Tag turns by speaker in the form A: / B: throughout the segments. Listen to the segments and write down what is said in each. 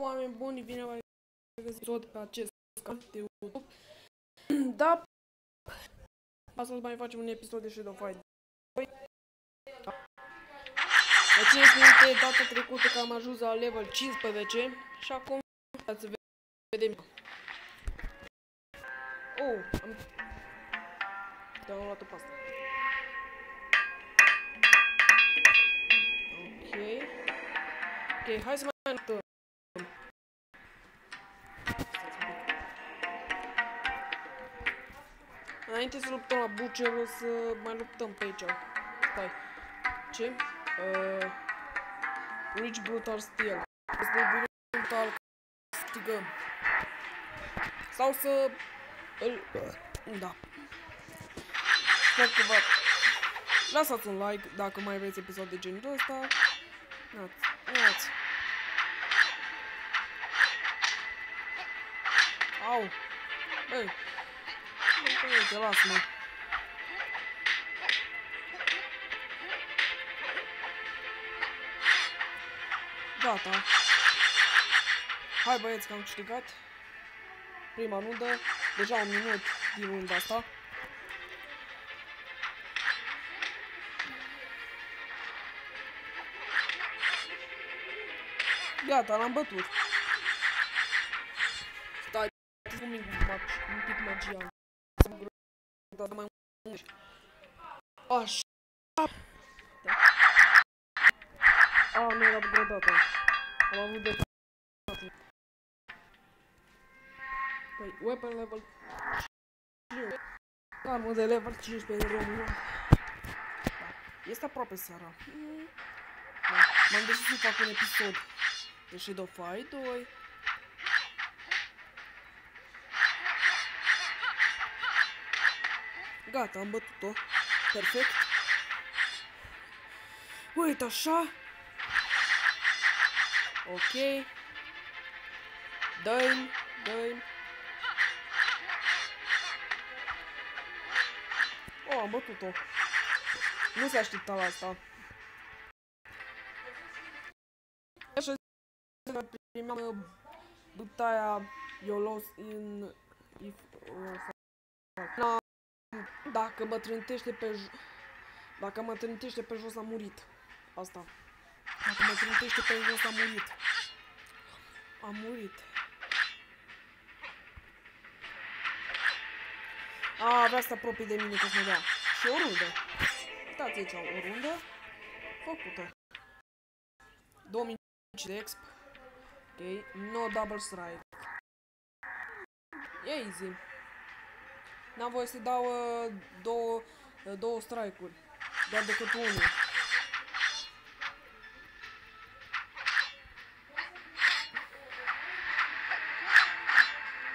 A: oameni buni, bine v-am găsit tot pe acest canal de YouTube. Da, astăzi mai facem un episod de Shadow Fight 2. Vă țineți minte data trecută că am ajuns la level 15 și acum să vedem. Oh, am... Te-am luat-o pe asta. Ok. Ok, hai să mai notăm. Înainte să luptăm la Butcher, o să mai luptăm pe aici. Stai. Ce? Uh, Rich Brutal Steel. Este brutal strigăm. Sau să îl... Da. Sper că vă... Lăsați un like dacă mai vreți episod de genul ăsta. Iați, iați. Au. Băi. Băi, te las, mă. Gata. Hai băieți că am câștigat. Prima rundă. Deja un minut din runda asta. Gata, l-am bătut. Stai, un mic, un pic magian. Dar mai mult. Așa. Da. A, nu era gradată. Am avut de Păi, weapon level 5. Armă de level 15 de România. Da. Este aproape seara. Da. M-am decis să fac un episod de Shadow Fight 2. Gata, am bătut-o. Perfect. Uite așa. Ok. Dă-i, dă-i. Oh, am bătut-o. Nu se aștepta la asta. Așa prima bătaia eu lost in if uh, dacă mă trântește pe jos dacă mă trântește pe jos am murit. Asta. Dacă mă trântește pe jos am murit. Am murit. A, vrea să apropii de mine că să mă dea. Și o rundă. Uitați aici, o rundă făcută. 2000 de exp. Ok, no double strike. E easy. N-am voie să dau uh, două, uh, două strike-uri. Doar decât unul.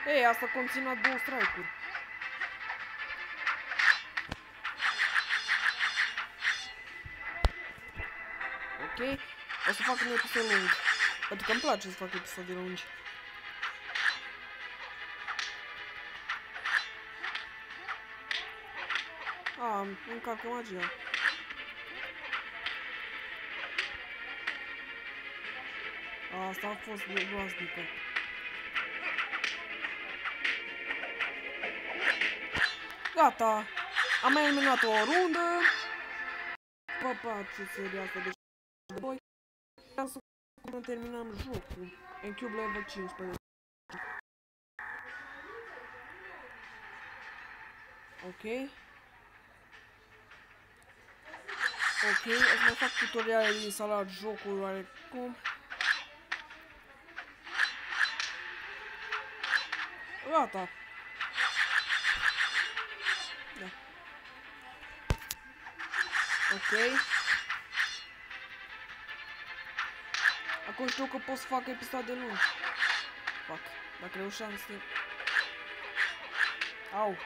A: Ei, asta conține două strike-uri. Ok? O să fac un episod lung. Pentru că îmi place să fac episoade lungi. Încarcă magia. Asta a fost groaznică. Gata! Am mai eliminat o rundă. Papa, ce seria asta de voi. Vreau să terminăm jocul. În cube level 15. Ok. Ok, o să mai fac tutoriale din instalat jocul oarecum. Gata. Da. Ok. Acum știu că pot să fac episoade lungi. Fac. Dacă reușeam să... Au.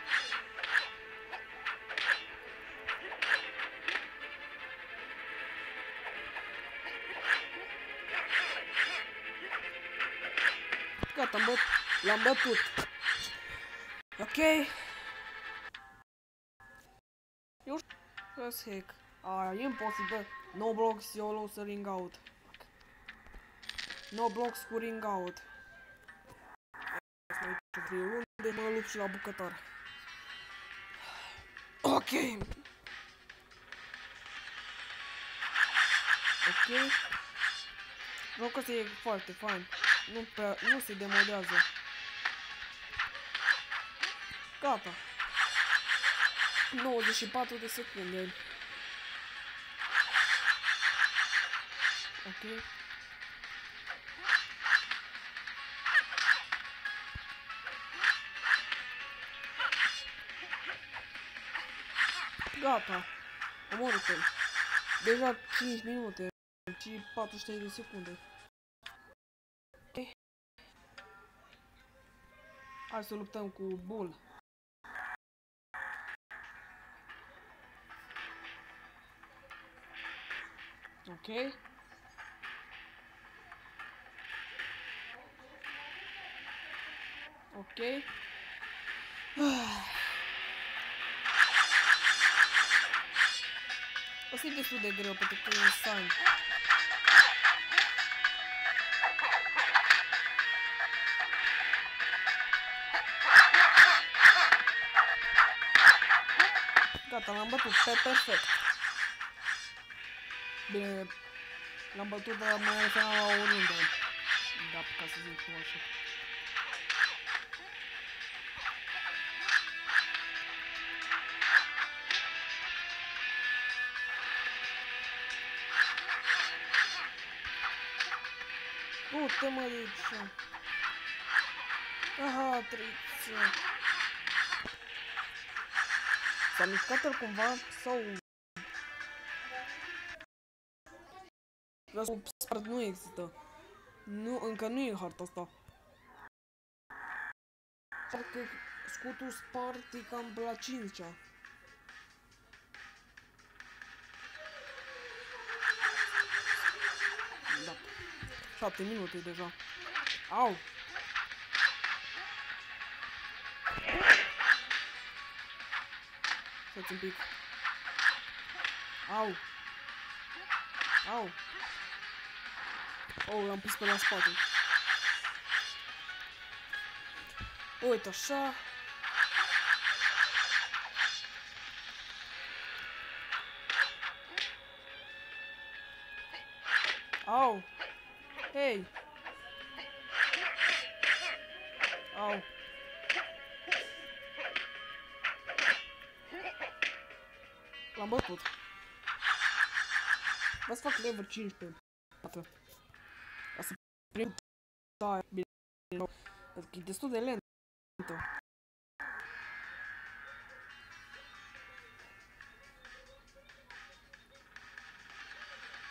A: L-am bătut. Ok. Eu știu heck. Ah, e imposibil. No blocks, YOLO să ring out. No blocks cu ring out. Asta aici în trei runde, mă lupt și la bucătar. Ok. Ok. Jocul ăsta e foarte fain. Nu, prea, nu se demodează. Gata. 94 de secunde. Ok. Gata. Omorât-l. Deja 5 minute și 43 de secunde. Ok. Hai să luptăm cu Bull. Ok. Ok. O să-i destul de greu pentru că e insane. Gata, l-am bătut pe perfect. Bine, l-am bătut, dar mai referam la o rundă. Da, ca să zic cum așa. Du-te mă de aici. Aha, triță. S-a mișcat el cumva sau... Vreau spart nu există. Nu, încă nu e harta asta. Parcă scutul spart e cam la 5 -a. Da. 7 minute deja. Au! Stați un pic. Au! Au! Oh, l-am pus pe la spate. Uite așa. Au! Hei! Au! L-am bătut. Vă să fac level 15. Dată. Ca să prim da, bine. Pentru că e destul de lentă.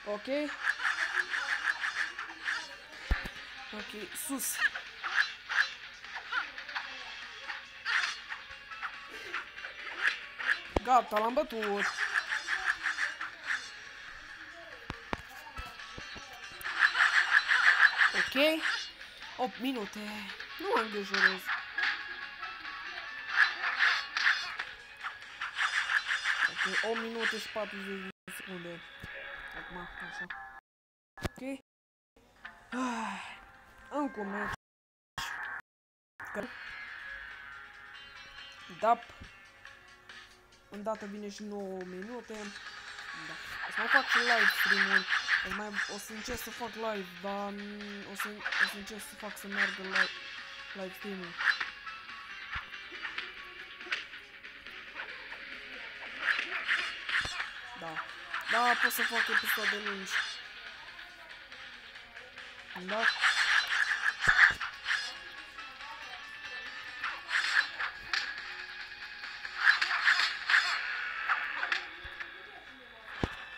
A: Ok. Ok, sus. Gata, l-am bătut. Ok. 8 minute. Nu mă îngrijorez. Ok, 8 minute și 40 de secunde. Acum, așa. Ok. Ah, încă un meci. Dap. Îndată vine și 9 minute. Da. O să mai fac și live stream-uri. O, mai, o să încerc să fac live, dar o să, o să încerc să fac să meargă live, live stream-ul. Da. Da, pot să fac episoade lungi. Da.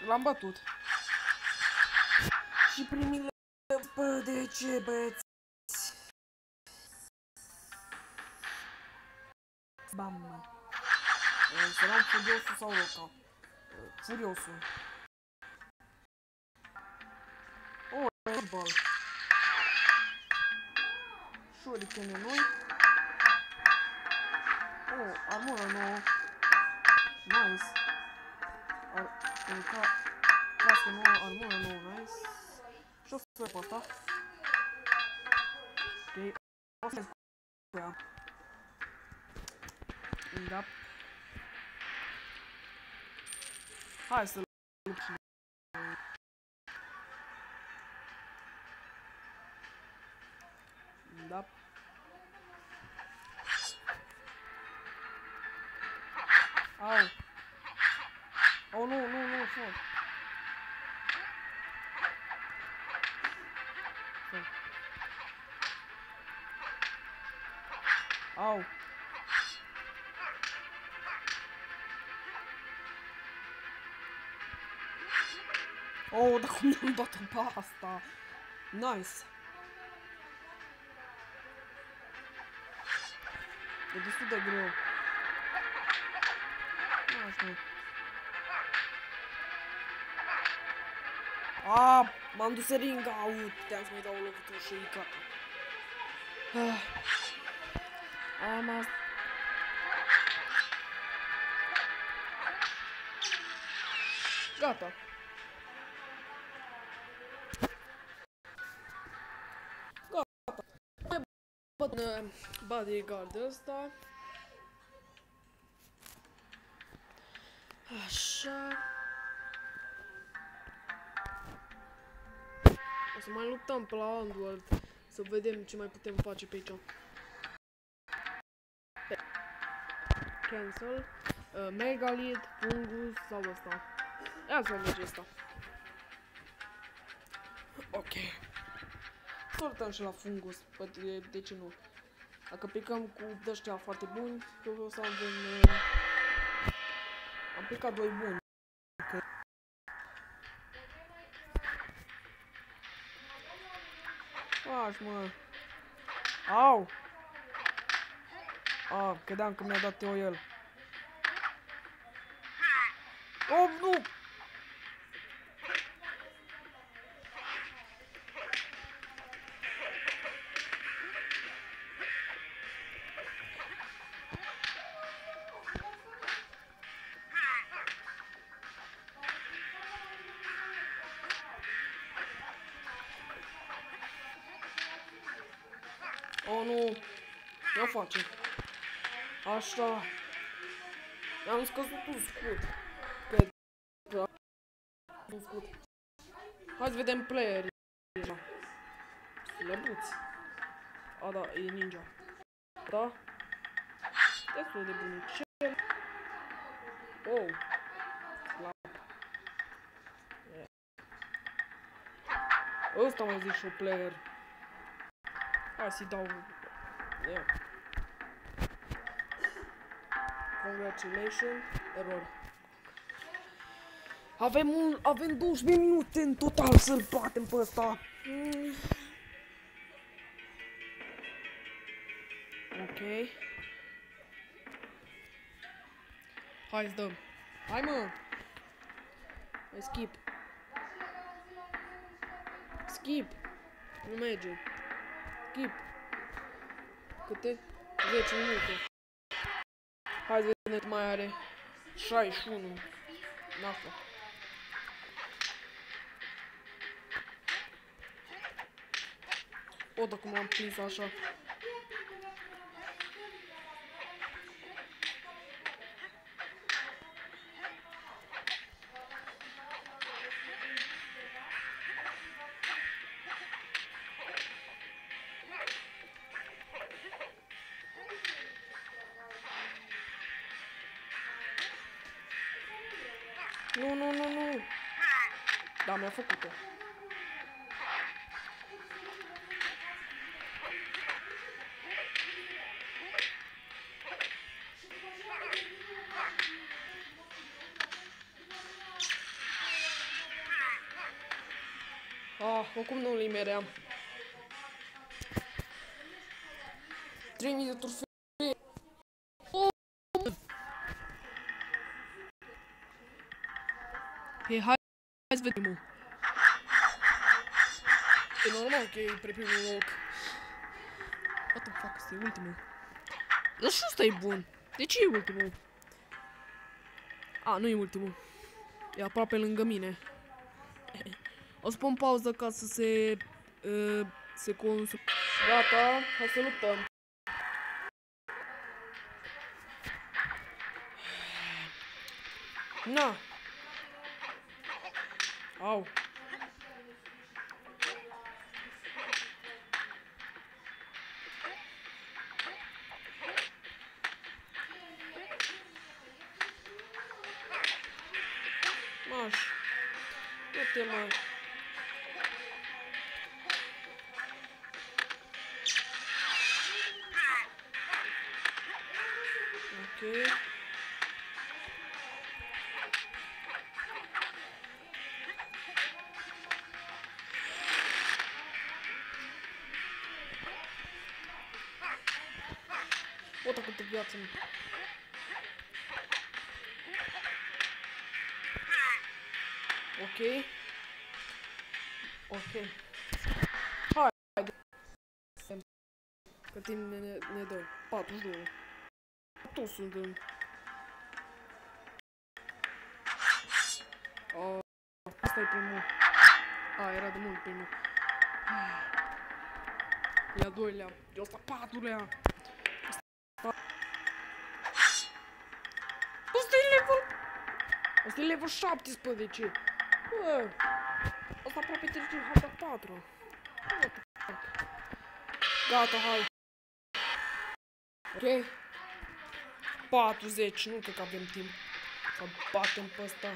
A: L-am bătut. Și primile... Bă, de ce, băieți? Bam. Să luăm furiosul sau roca? Furiosul. Oh, airball. Shurikene noi. Oh, armură nouă. Nice. Ar ca cască nouă, armură nouă, nice. Și o să pe asta. O să cu ea. Da. Hai să lupt și Da. Au. Oh, Oh, dar cum mi-am dat pe asta? Nice. E destul de greu. Așa. A, m-am dus ringa, au, puteam să mai dau o lovitură și e gata. Ah. Am asta. Gata. Gata. Băt uh, bodyguard ăsta. Așa. O să mai luptăm pe la Underworld. Să vedem ce mai putem face pe aici. Cancel. Uh, Megalith, Fungus sau ăsta. Ia să merge ăsta. Ok. Sortăm și la Fungus. Bă, de, de ce nu? Dacă picăm cu dăștia foarte buni, eu o să avem... Uh, am picat doi buni. Că... Faci, mă. Au! Ah, credeam că mi-a dat eu el. Oh, nu! Așa. Am scăzut un scut. Cred că... Un scut. Hai să vedem playerii. Slăbuți. A, da, e ninja. Da? Destul de bunicel. Oh. Slab. Yeah. Ăsta mai zic și o player. Hai să-i dau... Yeah. Congratulations. Error. Avem un, avem 12 minute în total să-l batem pe ăsta. Mm. Ok. Hai să dăm. Hai mă. Hai skip. Skip. Nu merge. Skip. Câte? 10 minute. Hai să vedem cât mai are. 61. Nafa. O, dacă m-am prins așa. Nu, nu, nu, nu. Da, mi-a făcut-o. Ah, oricum nu-l imeream. 3000 de Hey, hai, hai să vedem. mă. E normal că e pe primul loc. What the fuck, este ultimul. Dar și ăsta e bun. De ce e ultimul? A, nu e ultimul. E aproape lângă mine. O să pun pauză ca să se... Uh, se cons Gata, hai să luptăm. Na! Au! Maș! Du-te, mă! Ok. Uite câtă viață mi Ok. Ok. Hai, haide. Că timp ne, ne dă 42. Toți suntem. Uh, asta e primul. A, era de mult primul. E a doilea. E ăsta patrulea. Ăsta Ăsta e level 17. Bă, ăsta aproape trece în harta 4. What the fuck? Gata, hai. Ok? 40, nu cred că avem timp să batem pe ăsta.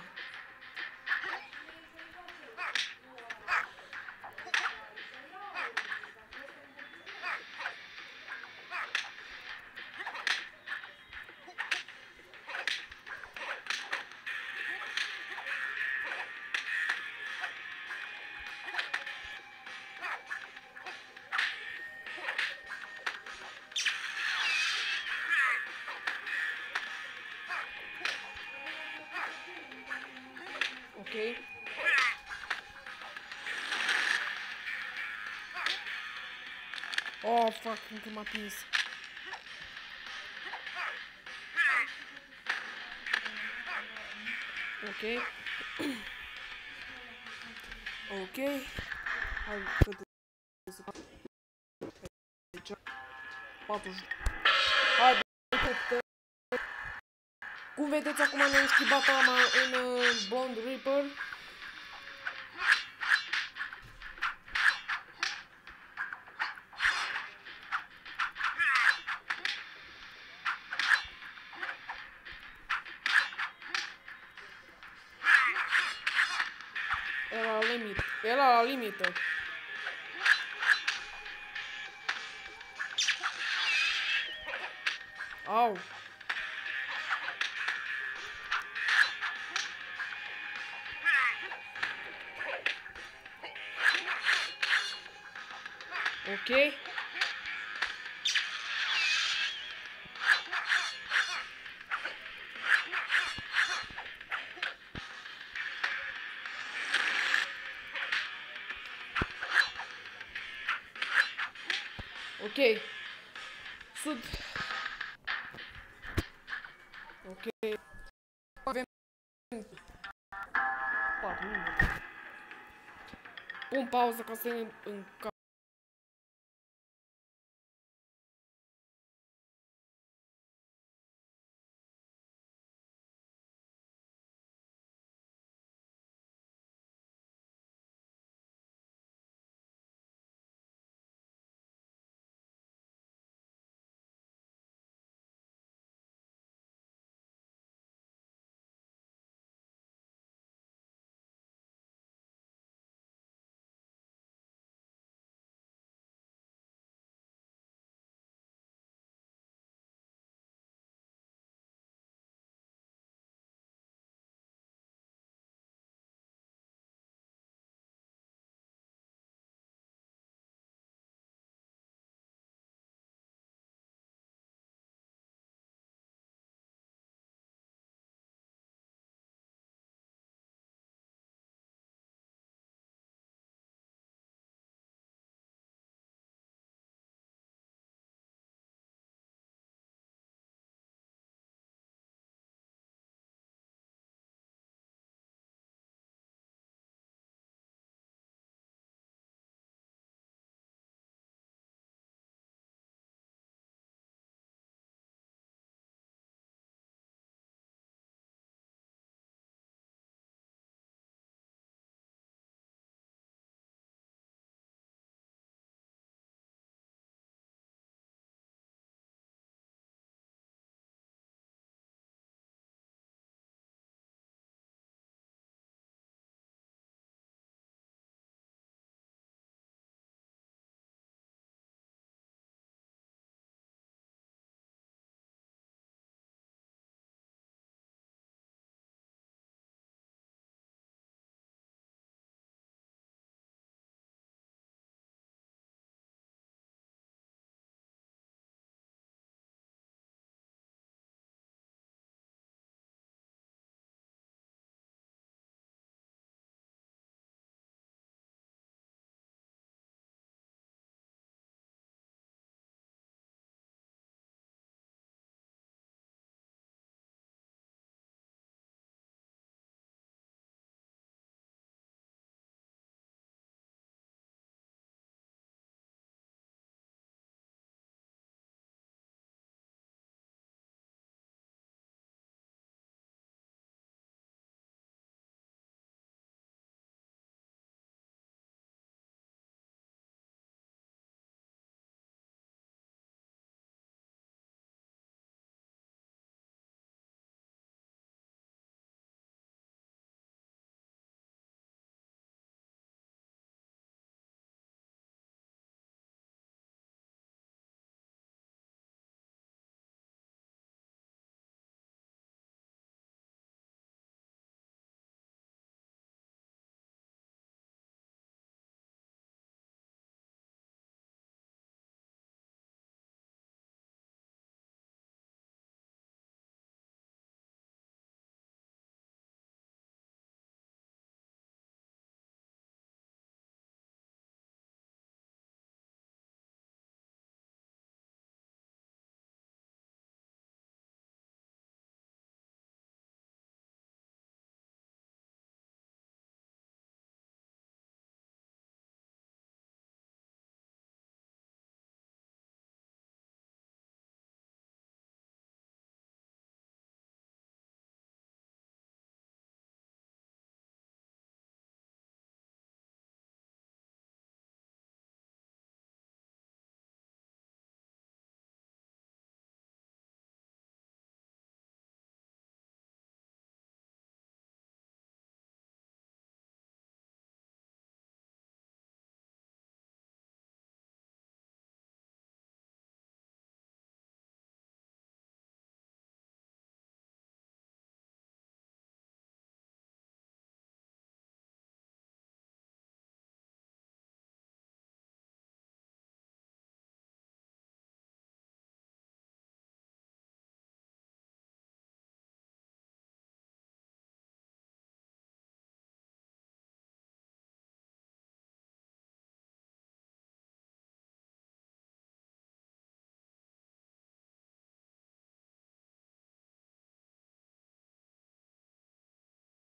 A: Oh, fuck, încă m-a prins. Ok. ok. Hai, cât să Aici. La limită. Era la limită. Au. Ok. Ok. Sunt... Ok. Avem... 4 minute. Pun pauză ca să ne înca...